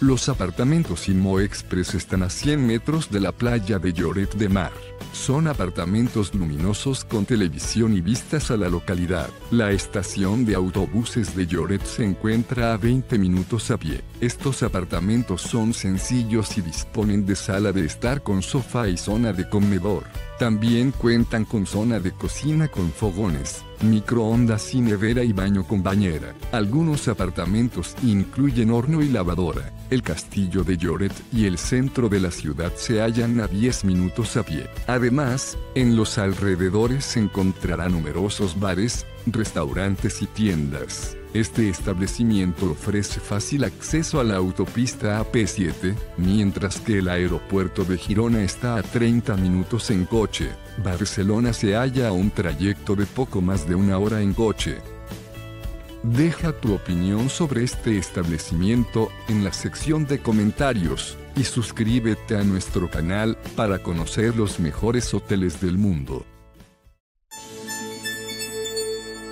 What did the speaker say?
Los apartamentos Inmo Express están a 100 metros de la playa de Lloret de Mar. Son apartamentos luminosos con televisión y vistas a la localidad. La estación de autobuses de Lloret se encuentra a 20 minutos a pie. Estos apartamentos son sencillos y disponen de sala de estar con sofá y zona de comedor. También cuentan con zona de cocina con fogones, microondas y nevera y baño con bañera. Algunos apartamentos incluyen horno y lavadora. El castillo de Lloret y el centro de la ciudad se hallan a 10 minutos a pie. Además, en los alrededores se encontrará numerosos bares, restaurantes y tiendas. Este establecimiento ofrece fácil acceso a la autopista AP7, mientras que el aeropuerto de Girona está a 30 minutos en coche. Barcelona se halla a un trayecto de poco más de una hora en coche. Deja tu opinión sobre este establecimiento en la sección de comentarios y suscríbete a nuestro canal para conocer los mejores hoteles del mundo.